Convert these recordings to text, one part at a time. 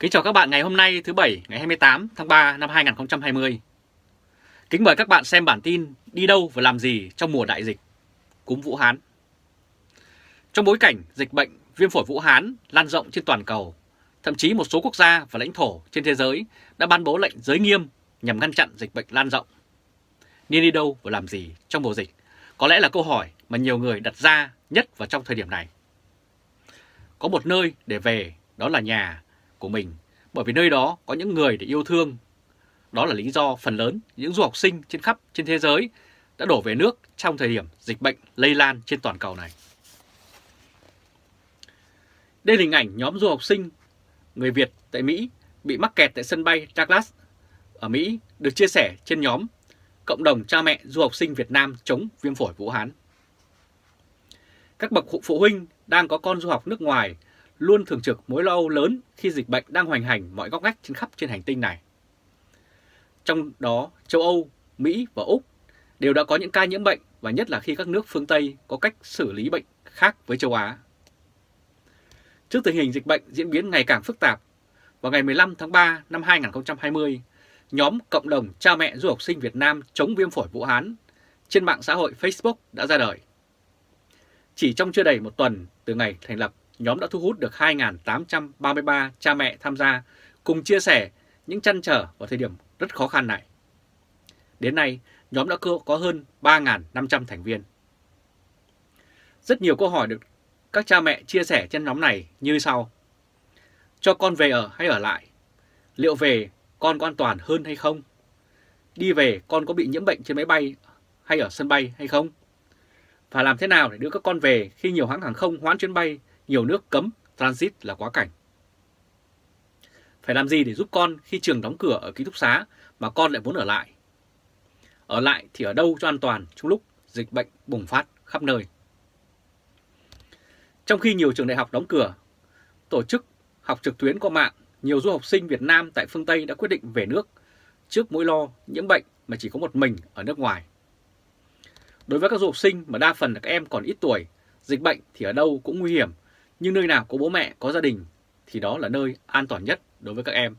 Kính chào các bạn ngày hôm nay thứ Bảy ngày 28 tháng 3 năm 2020. Kính mời các bạn xem bản tin đi đâu và làm gì trong mùa đại dịch cúm Vũ Hán. Trong bối cảnh dịch bệnh viêm phổi Vũ Hán lan rộng trên toàn cầu, thậm chí một số quốc gia và lãnh thổ trên thế giới đã ban bố lệnh giới nghiêm nhằm ngăn chặn dịch bệnh lan rộng. Nên đi đâu và làm gì trong mùa dịch? Có lẽ là câu hỏi mà nhiều người đặt ra nhất vào trong thời điểm này. Có một nơi để về, đó là nhà của mình, bởi vì nơi đó có những người để yêu thương. Đó là lý do phần lớn những du học sinh trên khắp trên thế giới đã đổ về nước trong thời điểm dịch bệnh lây lan trên toàn cầu này. Đây là hình ảnh nhóm du học sinh người Việt tại Mỹ bị mắc kẹt tại sân bay Douglas ở Mỹ được chia sẻ trên nhóm Cộng đồng cha mẹ du học sinh Việt Nam chống viêm phổi Vũ Hán. Các bậc phụ huynh đang có con du học nước ngoài luôn thường trực mối lo âu lớn khi dịch bệnh đang hoành hành mọi góc ngách trên khắp trên hành tinh này. Trong đó, châu Âu, Mỹ và Úc đều đã có những ca nhiễm bệnh và nhất là khi các nước phương Tây có cách xử lý bệnh khác với châu Á. Trước tình hình dịch bệnh diễn biến ngày càng phức tạp, vào ngày 15 tháng 3 năm 2020, nhóm Cộng đồng cha mẹ du học sinh Việt Nam chống viêm phổi Vũ Hán trên mạng xã hội Facebook đã ra đời. Chỉ trong chưa đầy một tuần từ ngày thành lập, nhóm đã thu hút được 2.833 cha mẹ tham gia cùng chia sẻ những chăn trở vào thời điểm rất khó khăn này. Đến nay, nhóm đã có hơn 3.500 thành viên. Rất nhiều câu hỏi được các cha mẹ chia sẻ trên nhóm này như sau. Cho con về ở hay ở lại? Liệu về con có an toàn hơn hay không? Đi về con có bị nhiễm bệnh trên máy bay hay ở sân bay hay không? Và làm thế nào để đưa các con về khi nhiều hãng hàng không hoãn chuyến bay, nhiều nước cấm transit là quá cảnh? Phải làm gì để giúp con khi trường đóng cửa ở ký túc xá mà con lại muốn ở lại? Ở lại thì ở đâu cho an toàn trong lúc dịch bệnh bùng phát khắp nơi? Trong khi nhiều trường đại học đóng cửa, tổ chức học trực tuyến qua mạng, nhiều du học sinh Việt Nam tại phương Tây đã quyết định về nước trước mối lo nhiễm bệnh mà chỉ có một mình ở nước ngoài. Đối với các du học sinh mà đa phần là các em còn ít tuổi, dịch bệnh thì ở đâu cũng nguy hiểm, nhưng nơi nào có bố mẹ, có gia đình thì đó là nơi an toàn nhất đối với các em.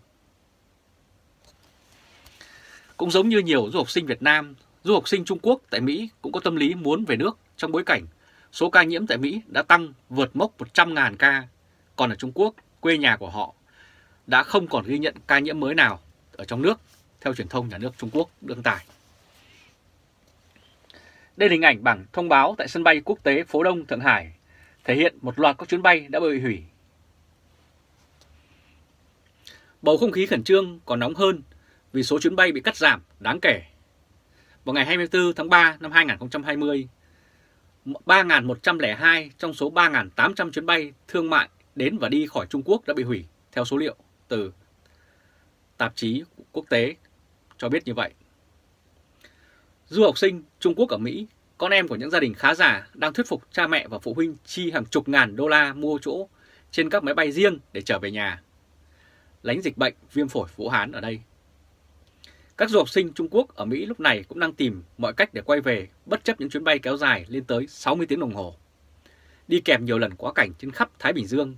Cũng giống như nhiều du học sinh Việt Nam, du học sinh Trung Quốc tại Mỹ cũng có tâm lý muốn về nước trong bối cảnh số ca nhiễm tại Mỹ đã tăng vượt mốc 100.000 ca, còn ở Trung Quốc, quê nhà của họ, đã không còn ghi nhận ca nhiễm mới nào ở trong nước, theo truyền thông nhà nước Trung Quốc đăng tải. Đây là hình ảnh bảng thông báo tại sân bay quốc tế Phố Đông Thượng Hải, thể hiện một loạt các chuyến bay đã bị hủy. Bầu không khí khẩn trương còn nóng hơn vì số chuyến bay bị cắt giảm đáng kể. Vào ngày 24 tháng 3 năm 2020, 3.102 trong số 3.800 chuyến bay thương mại đến và đi khỏi Trung Quốc đã bị hủy, theo số liệu từ tạp chí quốc tế cho biết như vậy. Du học sinh Trung Quốc ở Mỹ, con em của những gia đình khá giả đang thuyết phục cha mẹ và phụ huynh chi hàng chục ngàn đô la mua chỗ trên các máy bay riêng để trở về nhà. Lánh dịch bệnh viêm phổi Vũ Hán ở đây các du học sinh Trung Quốc ở Mỹ lúc này cũng đang tìm mọi cách để quay về, bất chấp những chuyến bay kéo dài lên tới 60 tiếng đồng hồ. Đi kèm nhiều lần quá cảnh trên khắp Thái Bình Dương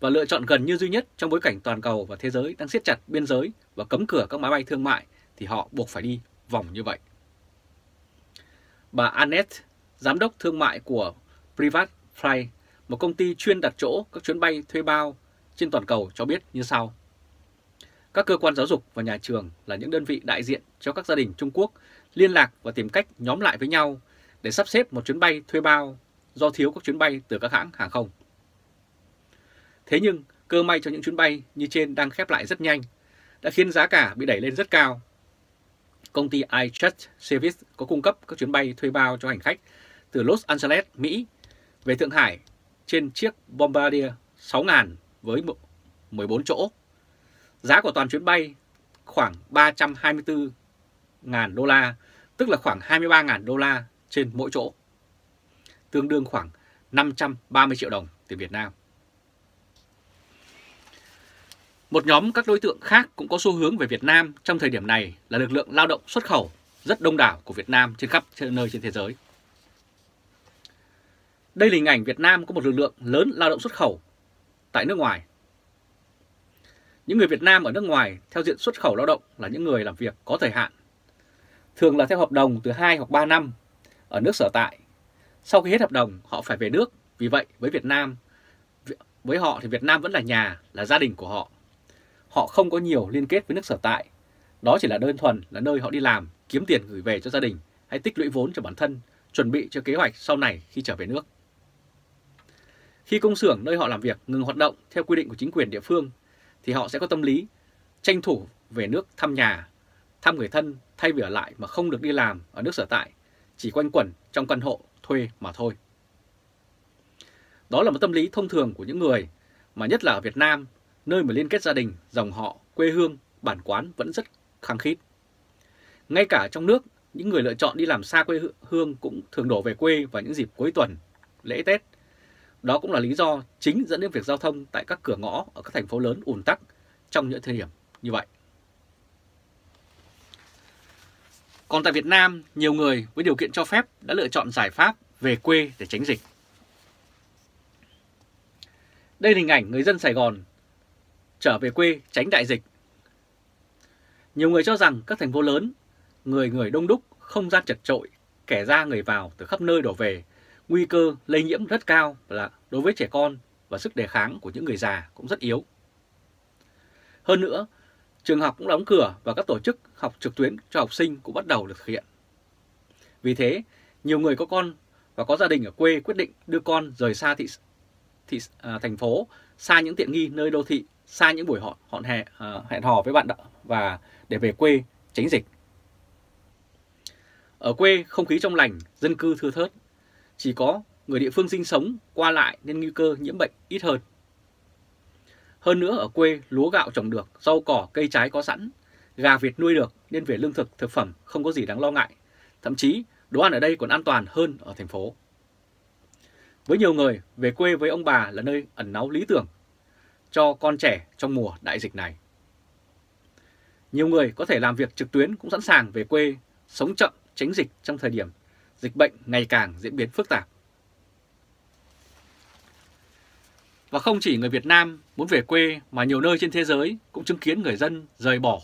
và lựa chọn gần như duy nhất trong bối cảnh toàn cầu và thế giới đang siết chặt biên giới và cấm cửa các máy bay thương mại thì họ buộc phải đi vòng như vậy. Bà Annette, giám đốc thương mại của Private Fly, một công ty chuyên đặt chỗ các chuyến bay thuê bao trên toàn cầu cho biết như sau. Các cơ quan giáo dục và nhà trường là những đơn vị đại diện cho các gia đình Trung Quốc liên lạc và tìm cách nhóm lại với nhau để sắp xếp một chuyến bay thuê bao do thiếu các chuyến bay từ các hãng hàng không. Thế nhưng, cơ may cho những chuyến bay như trên đang khép lại rất nhanh, đã khiến giá cả bị đẩy lên rất cao. Công ty iChat Service có cung cấp các chuyến bay thuê bao cho hành khách từ Los Angeles, Mỹ về Thượng Hải trên chiếc Bombardier 6000 với 14 chỗ Giá của toàn chuyến bay khoảng 324.000 đô la, tức là khoảng 23.000 đô la trên mỗi chỗ, tương đương khoảng 530 triệu đồng tiền Việt Nam. Một nhóm các đối tượng khác cũng có xu hướng về Việt Nam trong thời điểm này là lực lượng lao động xuất khẩu rất đông đảo của Việt Nam trên khắp nơi trên thế giới. Đây là hình ảnh Việt Nam có một lực lượng lớn lao động xuất khẩu tại nước ngoài Những người Việt Nam ở nước ngoài theo diện xuất khẩu lao động là những người làm việc có thời hạn. Thường là theo hợp đồng từ 2 hoặc 3 năm ở nước sở tại. Sau khi hết hợp đồng, họ phải về nước. Vì vậy, với Việt Nam, với họ thì Việt Nam vẫn là nhà, là gia đình của họ. Họ không có nhiều liên kết với nước sở tại. Đó chỉ là đơn thuần là nơi họ đi làm, kiếm tiền gửi về cho gia đình hay tích lũy vốn cho bản thân, chuẩn bị cho kế hoạch sau này khi trở về nước. Khi công xưởng nơi họ làm việc ngừng hoạt động theo quy định của chính quyền địa phương thì họ sẽ có tâm lý tranh thủ về nước thăm nhà, thăm người thân thay vì ở lại mà không được đi làm ở nước sở tại, chỉ quanh quẩn trong căn hộ thuê mà thôi. Đó là một tâm lý thông thường của những người mà nhất là ở Việt Nam, nơi mà liên kết gia đình, dòng họ, quê hương, bản quán vẫn rất khăng khít. Ngay cả trong nước, những người lựa chọn đi làm xa quê hương cũng thường đổ về quê vào những dịp cuối tuần, lễ Tết. Đó cũng là lý do chính dẫn đến việc giao thông tại các cửa ngõ ở các thành phố lớn ùn tắc trong những thời điểm như vậy. Còn tại Việt Nam, nhiều người với điều kiện cho phép đã lựa chọn giải pháp về quê để tránh dịch. Đây là hình ảnh người dân Sài Gòn trở về quê tránh đại dịch. Nhiều người cho rằng các thành phố lớn, người người đông đúc, không gian chật trội, kẻ ra người vào từ khắp nơi đổ về, nguy cơ lây nhiễm rất cao là đối với trẻ con và sức đề kháng của những người già cũng rất yếu. Hơn nữa, trường học cũng đóng cửa và các tổ chức học trực tuyến cho học sinh cũng bắt đầu được thực hiện. Vì thế, nhiều người có con và có gia đình ở quê quyết định đưa con rời xa thị, thị à, thành phố, xa những tiện nghi nơi đô thị, xa những buổi họ họn hè à, hẹn hò với bạn và để về quê tránh dịch. Ở quê không khí trong lành, dân cư thưa thớt, chỉ có người địa phương sinh sống qua lại nên nguy cơ nhiễm bệnh ít hơn. Hơn nữa ở quê lúa gạo trồng được, rau cỏ, cây trái có sẵn, gà vịt nuôi được nên về lương thực, thực phẩm không có gì đáng lo ngại. Thậm chí đồ ăn ở đây còn an toàn hơn ở thành phố. Với nhiều người, về quê với ông bà là nơi ẩn náu lý tưởng cho con trẻ trong mùa đại dịch này. Nhiều người có thể làm việc trực tuyến cũng sẵn sàng về quê, sống chậm, tránh dịch trong thời điểm dịch bệnh ngày càng diễn biến phức tạp. Và không chỉ người Việt Nam muốn về quê mà nhiều nơi trên thế giới cũng chứng kiến người dân rời bỏ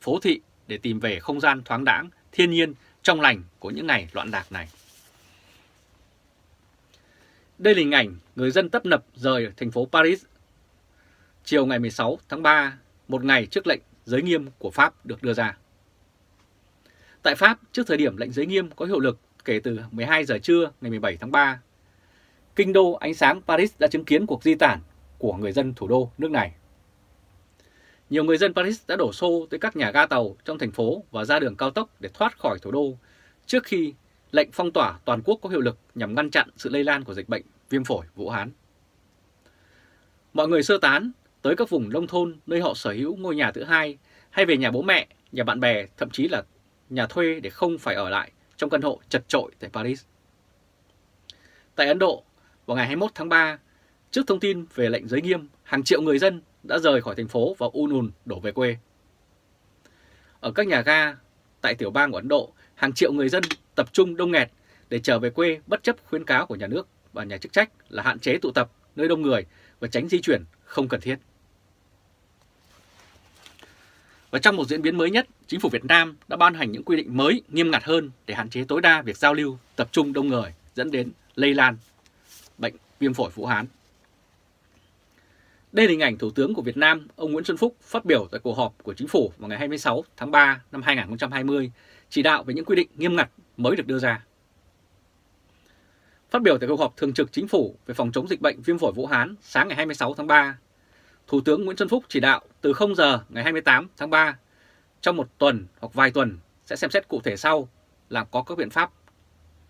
phố thị để tìm về không gian thoáng đãng, thiên nhiên, trong lành của những ngày loạn lạc này. Đây là hình ảnh người dân tấp nập rời thành phố Paris. Chiều ngày 16 tháng 3, một ngày trước lệnh giới nghiêm của Pháp được đưa ra. Tại Pháp, trước thời điểm lệnh giới nghiêm có hiệu lực kể từ 12 giờ trưa ngày 17 tháng 3, kinh đô ánh sáng Paris đã chứng kiến cuộc di tản của người dân thủ đô nước này. Nhiều người dân Paris đã đổ xô tới các nhà ga tàu trong thành phố và ra đường cao tốc để thoát khỏi thủ đô trước khi lệnh phong tỏa toàn quốc có hiệu lực nhằm ngăn chặn sự lây lan của dịch bệnh viêm phổi Vũ Hán. Mọi người sơ tán tới các vùng nông thôn nơi họ sở hữu ngôi nhà thứ hai hay về nhà bố mẹ, nhà bạn bè, thậm chí là nhà thuê để không phải ở lại trong căn hộ chật trội tại Paris. Tại Ấn Độ, vào ngày 21 tháng 3, trước thông tin về lệnh giới nghiêm, hàng triệu người dân đã rời khỏi thành phố và un ùn đổ về quê. Ở các nhà ga tại tiểu bang của Ấn Độ, hàng triệu người dân tập trung đông nghẹt để trở về quê bất chấp khuyến cáo của nhà nước và nhà chức trách là hạn chế tụ tập nơi đông người và tránh di chuyển không cần thiết. Và trong một diễn biến mới nhất, chính phủ Việt Nam đã ban hành những quy định mới nghiêm ngặt hơn để hạn chế tối đa việc giao lưu, tập trung đông người dẫn đến lây lan bệnh viêm phổi Vũ Hán. Đây là hình ảnh Thủ tướng của Việt Nam, ông Nguyễn Xuân Phúc phát biểu tại cuộc họp của chính phủ vào ngày 26 tháng 3 năm 2020, chỉ đạo về những quy định nghiêm ngặt mới được đưa ra. Phát biểu tại cuộc họp thường trực chính phủ về phòng chống dịch bệnh viêm phổi Vũ Hán sáng ngày 26 tháng 3, Thủ tướng Nguyễn Xuân Phúc chỉ đạo từ 0 giờ ngày 28 tháng 3 trong một tuần hoặc vài tuần sẽ xem xét cụ thể sau là có các biện pháp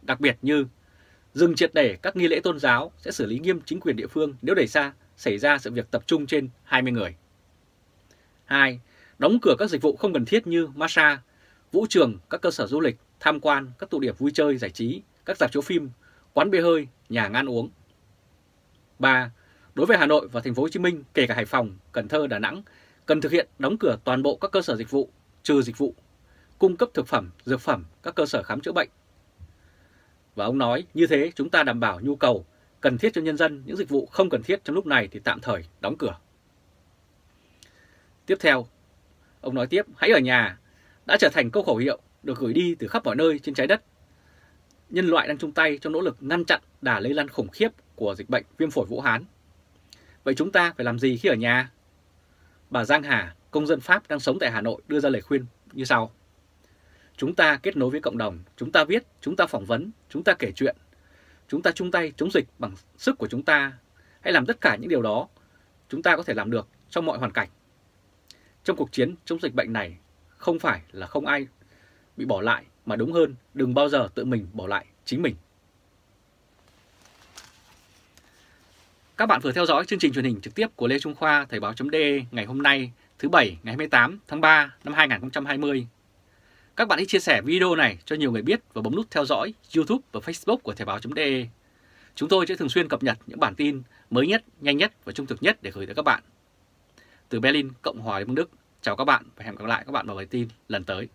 đặc biệt như dừng triệt để các nghi lễ tôn giáo sẽ xử lý nghiêm chính quyền địa phương nếu đẩy xa xảy ra sự việc tập trung trên 20 người. 2. Đóng cửa các dịch vụ không cần thiết như massage, vũ trường, các cơ sở du lịch, tham quan, các tụ điểm vui chơi, giải trí, các dạp chiếu phim, quán bia hơi, nhà ăn uống. 3. Đối với Hà Nội và thành phố Hồ Chí Minh, kể cả Hải Phòng, Cần Thơ, Đà Nẵng, cần thực hiện đóng cửa toàn bộ các cơ sở dịch vụ, trừ dịch vụ, cung cấp thực phẩm, dược phẩm, các cơ sở khám chữa bệnh. Và ông nói, như thế chúng ta đảm bảo nhu cầu cần thiết cho nhân dân, những dịch vụ không cần thiết trong lúc này thì tạm thời đóng cửa. Tiếp theo, ông nói tiếp, hãy ở nhà, đã trở thành câu khẩu hiệu được gửi đi từ khắp mọi nơi trên trái đất. Nhân loại đang chung tay trong nỗ lực ngăn chặn đà lây lan khủng khiếp của dịch bệnh viêm phổi Vũ Hán. Vậy chúng ta phải làm gì khi ở nhà? Bà Giang Hà, công dân Pháp đang sống tại Hà Nội đưa ra lời khuyên như sau. Chúng ta kết nối với cộng đồng, chúng ta viết, chúng ta phỏng vấn, chúng ta kể chuyện. Chúng ta chung tay chống dịch bằng sức của chúng ta. Hãy làm tất cả những điều đó chúng ta có thể làm được trong mọi hoàn cảnh. Trong cuộc chiến chống dịch bệnh này, không phải là không ai bị bỏ lại, mà đúng hơn, đừng bao giờ tự mình bỏ lại chính mình. Các bạn vừa theo dõi chương trình truyền hình trực tiếp của Lê Trung Khoa Thời báo.de ngày hôm nay thứ Bảy ngày 28 tháng 3 năm 2020. Các bạn hãy chia sẻ video này cho nhiều người biết và bấm nút theo dõi YouTube và Facebook của Thời báo.de. Chúng tôi sẽ thường xuyên cập nhật những bản tin mới nhất, nhanh nhất và trung thực nhất để gửi tới các bạn. Từ Berlin, Cộng hòa Liên bang Đức, chào các bạn và hẹn gặp lại các bạn vào bản tin lần tới.